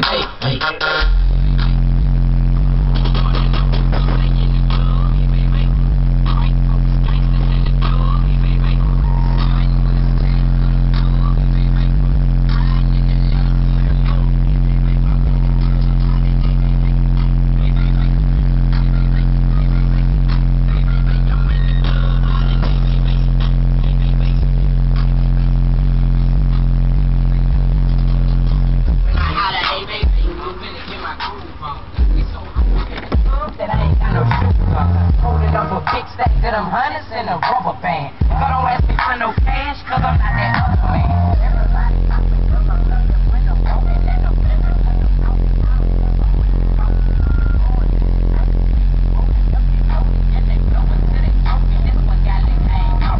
baby. That I got him hundreds in a rubber band. Cut on